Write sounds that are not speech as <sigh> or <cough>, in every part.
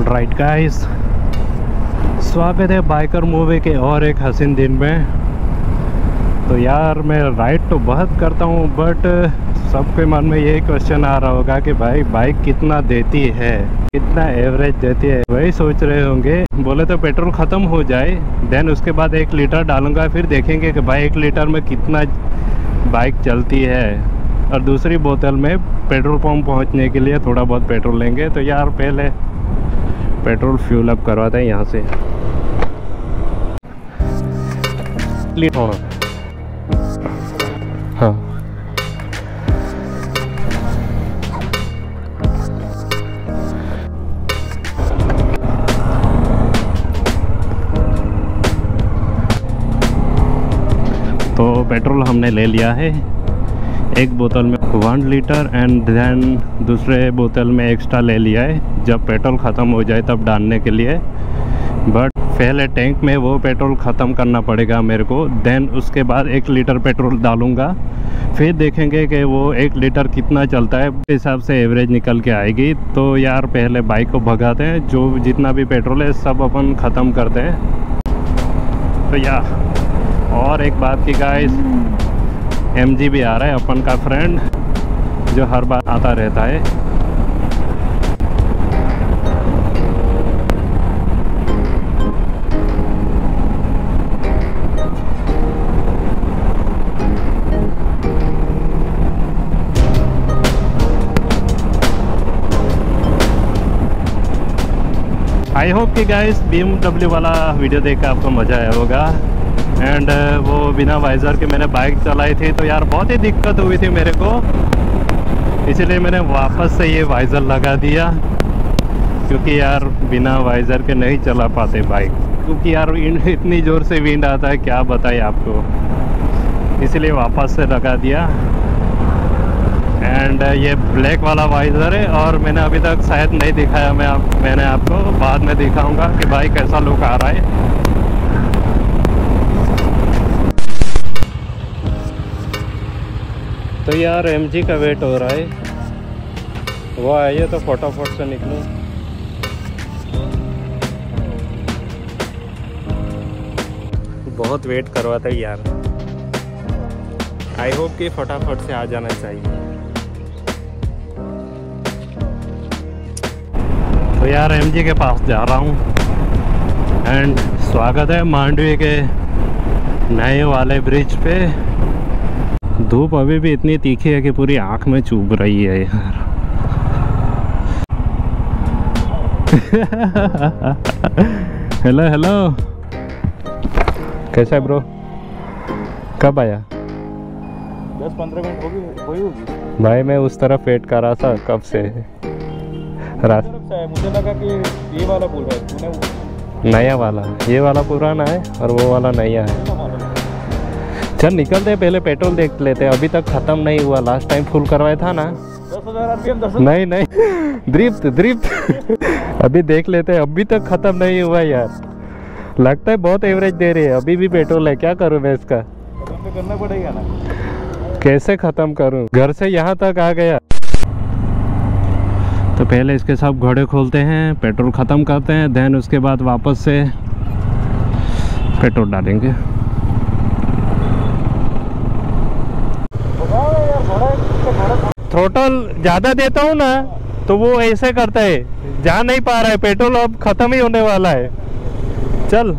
All right guys स्वागत है biker movie के और एक हसीन दिन में। तो यार, मैं राइड तो बहुत करता हूँ बट सबके मन में यही क्वेश्चन आ रहा होगा कि भाई बाइक कितना देती है? कितना एवरेज देती है? वही सोच रहे होंगे। बोले तो पेट्रोल ख़त्म हो जाए देन उसके बाद एक लीटर डालूँगा, फिर देखेंगे कि भाई, एक लीटर में कितना बाइक चलती है। और दूसरी बोतल में पेट्रोल पंप पहुँचने के लिए थोड़ा बहुत पेट्रोल लेंगे। तो यार, पहले पेट्रोल फ्यूल अप करवाते हैं यहाँ से। हाँ। तो पेट्रोल हमने ले लिया है। एक बोतल में वन लीटर एंड देन दूसरे बोतल में एक्स्ट्रा ले लिया है। जब पेट्रोल ख़त्म हो जाए तब डालने के लिए। बट पहले टैंक में, वो पेट्रोल ख़त्म करना पड़ेगा मेरे को। देन उसके बाद एक लीटर पेट्रोल डालूँगा। फिर देखेंगे कि वो एक लीटर कितना चलता है। हिसाब से एवरेज निकल के आएगी। तो यार, पहले बाइक को भगाते हैं। जो जितना भी पेट्रोल है, सब अपन ख़त्म करते हैं। तो या, और एक बात की गाइस एम भी आ रहा है, अपन का फ्रेंड जो हर बार आता रहता है। आई होप कि गाइस बी वाला वीडियो देख कर आपको मज़ा आया होगा। एंड वो बिना वाइज़र के मैंने बाइक चलाई थी तो यार बहुत ही दिक्कत हुई थी मेरे को। इसलिए मैंने वापस से ये वाइज़र लगा दिया, क्योंकि यार बिना वाइज़र के नहीं चला पाते बाइक क्योंकि यार इतनी ज़ोर से विंड आता है, क्या बताए आपको। इसलिए वापस से लगा दिया। एंड ये ब्लैक वाला वाइज़र है, और मैंने अभी तक शायद नहीं दिखाया मैं आप, मैंने आपको बाद में दिखाऊँगा कि भाई कैसा लुक आ रहा है। तो यार एमजी का वेट हो रहा है। वो आइए तो फटाफट से निकलूँ। बहुत वेट करवाता है यार। आई होप कि फटाफट से आ जाना चाहिए। तो यार एम जी के पास जा रहा हूँ। एंड स्वागत है मांडवी के नए वाले ब्रिज पे। धूप अभी भी इतनी तीखी है कि पूरी आँख में चुभ रही है यार। हेलो हेलो कैसा है ब्रो कब आया? दस पंद्रह मिनट होगी हुई होगी। भाई मैं उस तरफ़ वेट कर रहा था कब से? रात है मुझे लगा कि ये वाला रहा है नया वाला। ये वाला पुराना है और वो वाला नया है। चल निकलते हैं, पहले पेट्रोल देख लेते हैं। अभी तक ख़त्म नहीं हुआ लास्ट टाइम फुल करवाया था ना? नहीं नहीं। ड्रिफ्ट ड्रिफ्ट अभी देख लेते हैं अभी तक ख़त्म नहीं हुआ यार। लगता है बहुत एवरेज दे रही है अभी भी पेट्रोल है क्या करूँ मैं इसका? करना पड़ेगा ना कैसे ख़त्म करूँ? घर से यहाँ तक आ गया। तो पहले इसके सब घोड़े खोलते हैं पेट्रोल ख़त्म करते हैं देन उसके बाद वापस से पेट्रोल डालेंगे बताओ यार घोड़ा इसका घोड़ा थ्रोटल ज़्यादा देता हूँ ना तो वो ऐसे करता है। जा नहीं पा रहा है, पेट्रोल अब ख़त्म ही होने वाला है। चल।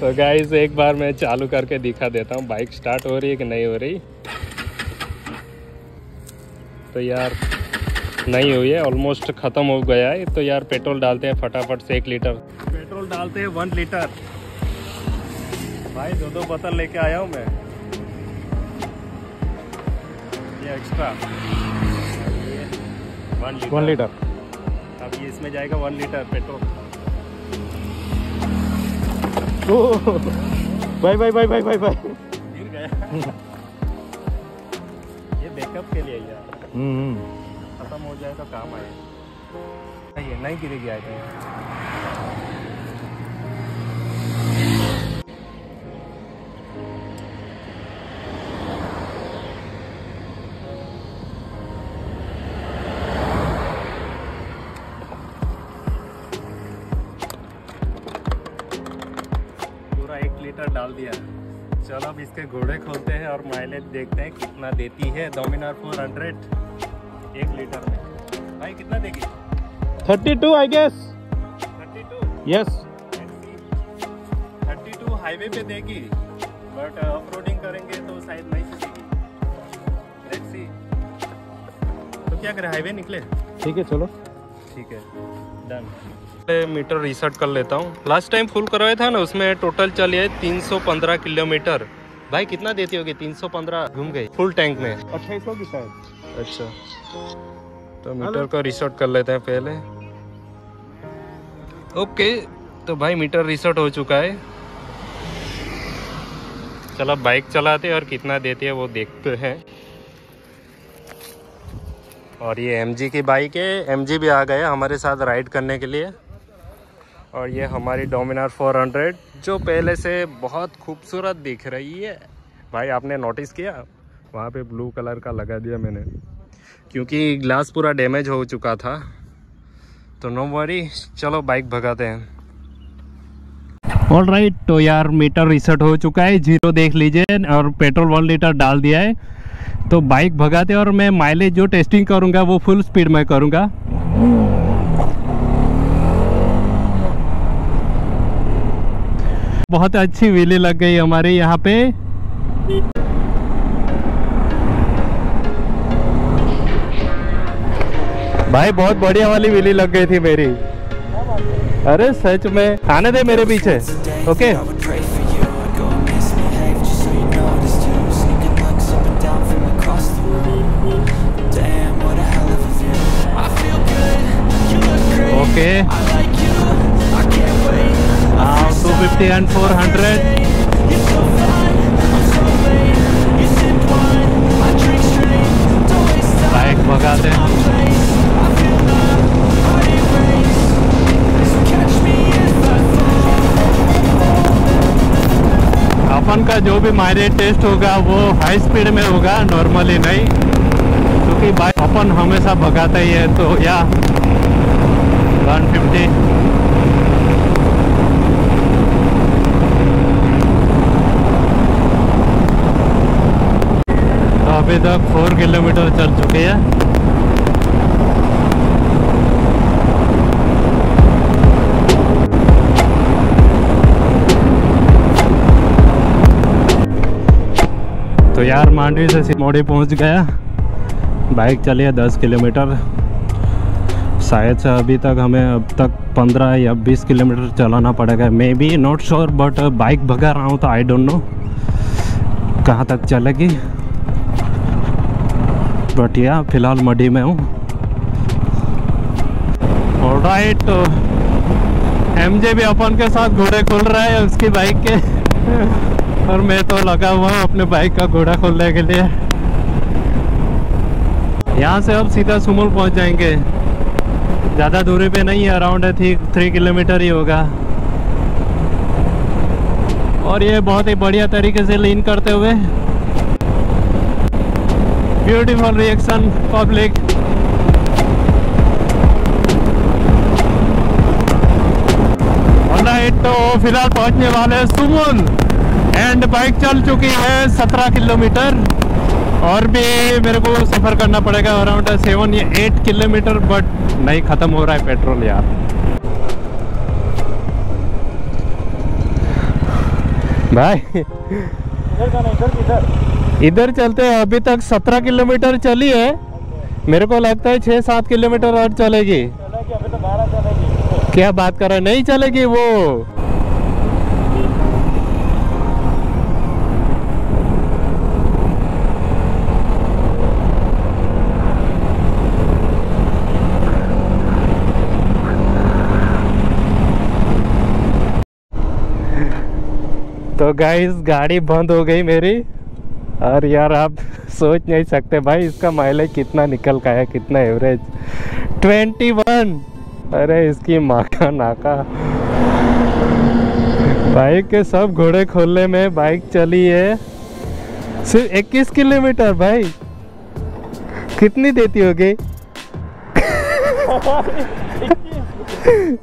तो गाइस एक बार मैं चालू करके दिखा देता हूँ बाइक स्टार्ट हो रही है कि नहीं हो रही? तो यार नहीं हुई है ऑलमोस्ट ख़त्म हो गया है। तो यार पेट्रोल डालते हैं फटाफट से एक लीटर। पेट्रोल डालते हैं वन लीटर। भाई दो दो बोतल लेके आया हूँ मैं। ये extra one litre. One litre. अब ये इसमें जाएगा one litre petrol. Bye bye bye bye bye bye गिर गया। ये बैकअप के लिए यार। हम्म। ख़त्म हो जाए तो काम आए। नहीं नहीं गिरेगी आई पूरा एक लीटर डाल दिया। चलो अब इसके घोड़े खोलते हैं और माइलेज देखते हैं कितना देती है। डोमिनार फोर हंड्रेड एक लीटर में। भाई कितना देगी? 32 आई गेस 32 यस 32 हाईवे पे देगी बट ऑफ़ रोडिंग करेंगे तो शायद नहीं चलेगी। सी तो क्या करें हाईवे निकले? ठीक है चलो। ठीक है डन मीटर रिसेट कर लेता हूँ। लास्ट टाइम फुल करवाया था ना उसमें टोटल चलिए 315 किलोमीटर। भाई कितना देती होगी? 315 घूम गई। फुल टैंक में। अट्ठाईस होगी शायद। अच्छा। तो मीटर को रिसेट कर लेते हैं पहले। ओके तो भाई मीटर रिसेट हो चुका है। चलो बाइक चलाते हैं और कितना देती है वो देखते हैं। और ये एमजी की बाइक है। एमजी भी आ गए हमारे साथ राइड करने के लिए। और ये हमारी डोमिनार 400 जो पहले से बहुत खूबसूरत दिख रही है। भाई आपने नोटिस किया? वहाँ पे ब्लू कलर का लगा दिया मैंने। क्योंकि ग्लास पूरा डैमेज हो चुका था। तो नो वरी चलो बाइक भगाते हैं। ऑल राइट right, तो यार मीटर रिसेट हो चुका है ज़ीरो देख लीजिए और पेट्रोल वन लीटर डाल दिया है। तो बाइक भगाते और मैं माइलेज जो टेस्टिंग करूँगा वो फुल स्पीड में करूँगा। बहुत अच्छी व्हीली लग गई हमारे यहाँ पे। भाई, बहुत बढ़िया वाली व्हीली लग गई थी मेरी। अरे, सच में। आने दे मेरे पीछे, okay? I would pray for you I'd जो भी माइलेज टेस्ट होगा, वो हाई स्पीड में होगा नॉर्मली नहीं। क्योंकि बाइक अपन हमेशा भगाता ही है तो या 150 तो अभी तक फोर किलोमीटर चल चुके हैं। तो यार मांडवी से सिमोड़ी पहुँच गया। बाइक चली है दस किलोमीटर। शायद से अभी तक हमें अब तक पंद्रह या बीस किलोमीटर चलाना पड़ेगा। Maybe not sure but bike भगा रहा हूँ तो आई डोंट नो कहाँ तक चलेगी। बट या फ़िलहाल मडी में हूँ। राइट तो एम भी अपन के साथ घोड़े खोल रहा है उसकी बाइक के। और मैं तो लगा हुआ हूँ अपने बाइक का घोड़ा खोलने के लिए। यहाँ से अब सीधा सुमल पहुँच जाएँगे। ज़्यादा दूरी पे नहीं है अराउंड थ्री थ्री किलोमीटर ही होगा। और ये बहुत ही बढ़िया तरीके से लीन करते हुए। ब्यूटीफुल रिएक्शन पब्लिक तो फ़िलहाल पहुँचने वाले हैं सुमन एंड बाइक चल चुकी है 17 किलोमीटर। और भी मेरे को सफ़र करना पड़ेगा अराउंड सेवन या एट किलोमीटर बट नहीं ख़त्म हो रहा है पेट्रोल यार। भाई। इधर चलते हैं अभी तक 17 किलोमीटर चली है। मेरे को लगता है छः सात किलोमीटर और चलेगी। चलेगी अभी तो चलेगी। क्या बात कर रहा है? नहीं चलेगी वो। तो गाइस गाड़ी बंद हो गई मेरी। और यार आप सोच नहीं सकते भाई इसका माइलेज कितना निकल का है कितना एवरेज 21 अरे इसकी माँ का नाका। बाइक के सब घोड़े खोलने में बाइक चली है। सिर्फ़ 21 किलोमीटर भाई। कितनी देती होगी? <laughs>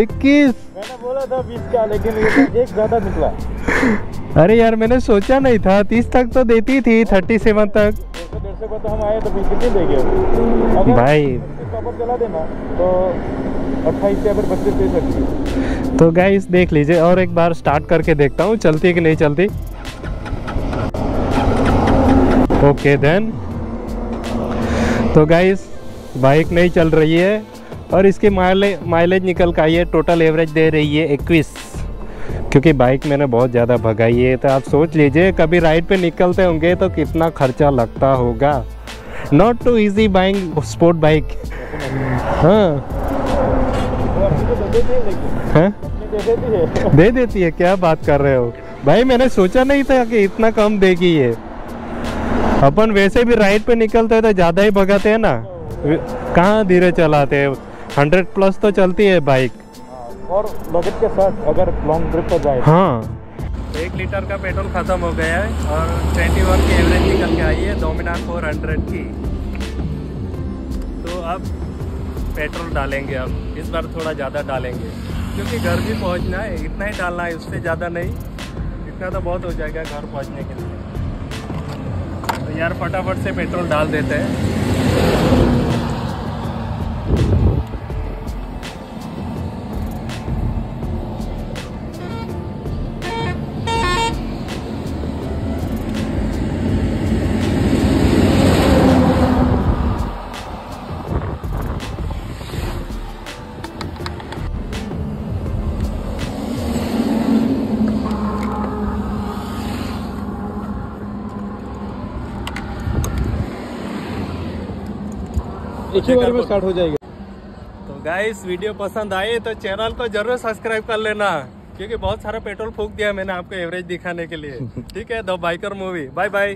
इक्कीस। मैंने बोला था बीस का लेकिन एक ज़्यादा निकला। <laughs> अरे यार मैंने सोचा नहीं था। तीस तक तो देती थी थर्टी सेवन तक डेढ़ का तो हम आए तो कितने देंगे भाई। चला देना तो अट्ठाईस से अगर बत्तीस दे सकती तो गाइस देख लीजिए और एक बार स्टार्ट करके देखता हूँ चलती है कि नहीं चलती। ओके देन तो गाइस बाइक नहीं चल रही है और इसकी माइलेज माइलेज निकल का है टोटल एवरेज दे रही है इक्कीस। क्योंकि बाइक मैंने बहुत ज़्यादा भगाई है तो आप सोच लीजिए, कभी राइड पे निकलते होंगे तो कितना खर्चा लगता होगा। Not too easy buying sport bike हाँ। दे देती है, क्या बात कर रहे हो? भाई, मैंने सोचा नहीं था कि इतना कम देगी ये। अपन वैसे भी राइड पे निकलते हैं तो ज़्यादा ही भगाते हैं ना। कहाँ धीरे चलाते हैं? हंड्रेड प्लस तो चलती है बाइक। और बजट के साथ अगर लॉन्ग ट्रिप पर जाए। हाँ। एक लीटर का पेट्रोल खत्म हो गया है और 21 की एवरेज निकल के आई है डोमिनार 400 की। तो अब पेट्रोल डालेंगे अब इस बार थोड़ा ज़्यादा डालेंगे। क्योंकि घर भी पहुँचना है इतना ही डालना है उससे ज़्यादा नहीं। इतना तो बहुत हो जाएगा घर पहुँचने के लिए। तो यार फटाफट से पेट्रोल डाल देते हैं। एक ही बार में स्टार्ट हो जाएगा। तो गाइस वीडियो पसंद आए तो चैनल को ज़रूर सब्सक्राइब कर लेना क्योंकि बहुत सारा पेट्रोल फूक दिया मैंने आपको एवरेज दिखाने के लिए। <laughs> ठीक है the biker movie bye bye